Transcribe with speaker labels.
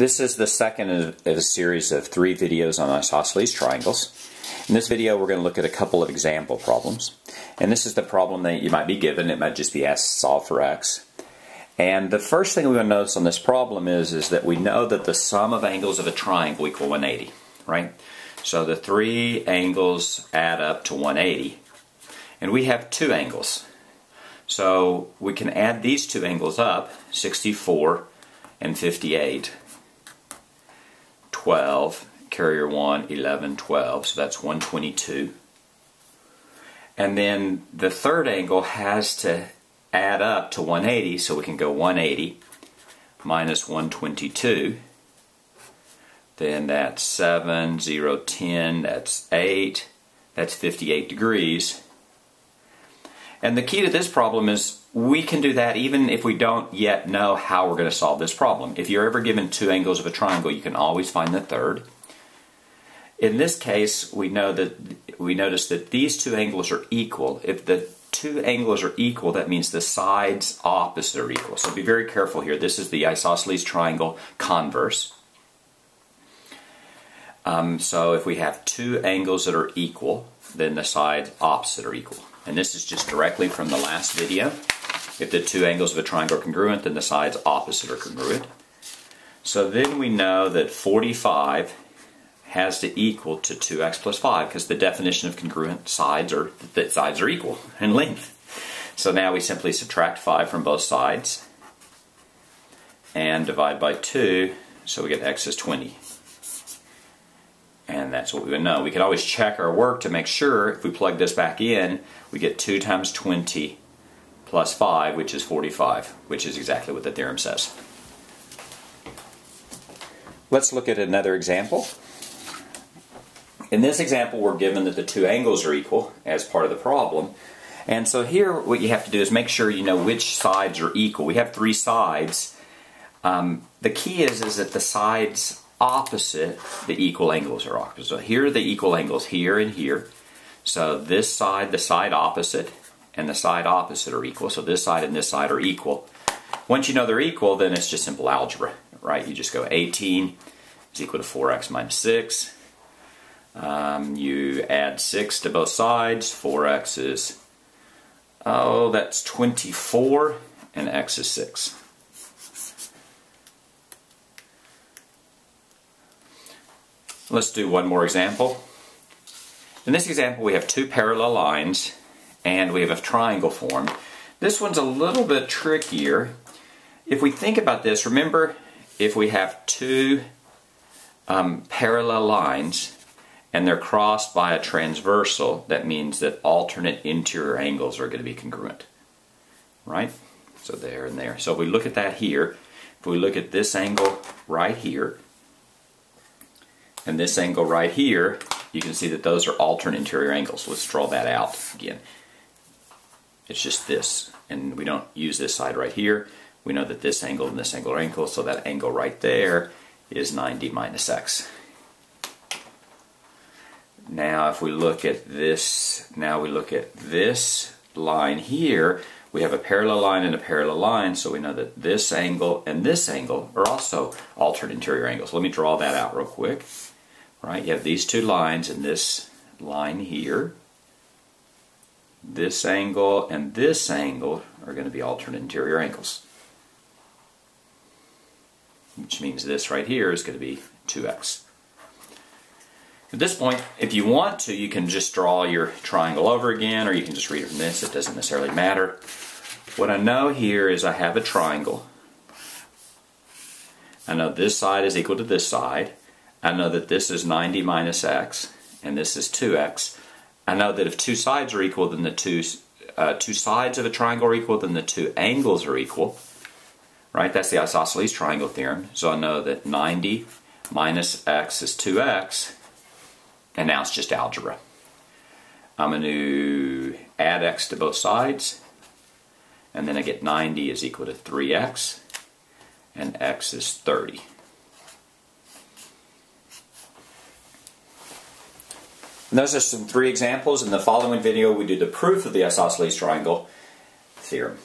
Speaker 1: This is the second of a series of three videos on isosceles triangles. In this video we're going to look at a couple of example problems. And this is the problem that you might be given. It might just be asked to solve for x. And the first thing we're going to notice on this problem is, is that we know that the sum of angles of a triangle equal 180, right? So the three angles add up to 180. And we have two angles. So we can add these two angles up, 64 and 58. 12, carrier 1, 11, 12, so that's 122. And then the third angle has to add up to 180, so we can go 180 minus 122. Then that's 7, 0, 10, that's 8, that's 58 degrees. And the key to this problem is we can do that even if we don't yet know how we're going to solve this problem. If you're ever given two angles of a triangle, you can always find the third. In this case, we know that we notice that these two angles are equal. If the two angles are equal, that means the sides opposite are equal. So be very careful here. This is the isosceles triangle converse. Um, so if we have two angles that are equal, then the sides opposite are equal. And this is just directly from the last video. If the two angles of a triangle are congruent, then the sides opposite are congruent. So then we know that 45 has to equal to 2x plus 5 because the definition of congruent sides are that sides are equal in length. So now we simply subtract 5 from both sides and divide by 2 so we get x is 20. And that's what we would know. We could always check our work to make sure if we plug this back in, we get 2 times 20 plus 5, which is 45, which is exactly what the theorem says. Let's look at another example. In this example, we're given that the two angles are equal as part of the problem. And so here, what you have to do is make sure you know which sides are equal. We have three sides. Um, the key is, is that the sides opposite the equal angles are opposite. So here are the equal angles, here and here. So this side, the side opposite, and the side opposite are equal. So this side and this side are equal. Once you know they're equal, then it's just simple algebra, right? You just go 18 is equal to 4x minus 6. Um, you add 6 to both sides. 4x is, oh, that's 24, and x is 6. Let's do one more example. In this example, we have two parallel lines and we have a triangle formed. This one's a little bit trickier. If we think about this, remember if we have two um, parallel lines and they're crossed by a transversal, that means that alternate interior angles are going to be congruent. Right? So there and there. So if we look at that here, if we look at this angle right here, and this angle right here, you can see that those are alternate interior angles. Let's draw that out again. It's just this, and we don't use this side right here. We know that this angle and this angle are equal, so that angle right there is 90 minus x. Now if we look at this, now we look at this line here, we have a parallel line and a parallel line, so we know that this angle and this angle are also alternate interior angles. Let me draw that out real quick. Right, you have these two lines and this line here this angle and this angle are going to be alternate interior angles. Which means this right here is going to be 2x. At this point, if you want to, you can just draw your triangle over again, or you can just read it from this. It doesn't necessarily matter. What I know here is I have a triangle. I know this side is equal to this side. I know that this is 90 minus x, and this is 2x. I know that if two sides are equal, then the two, uh, two sides of a triangle are equal, then the two angles are equal. Right? That's the isosceles triangle theorem. So I know that 90 minus x is 2x, and now it's just algebra. I'm going to add x to both sides, and then I get 90 is equal to 3x, and x is 30. And those are some three examples. In the following video, we do the proof of the isosceles triangle theorem.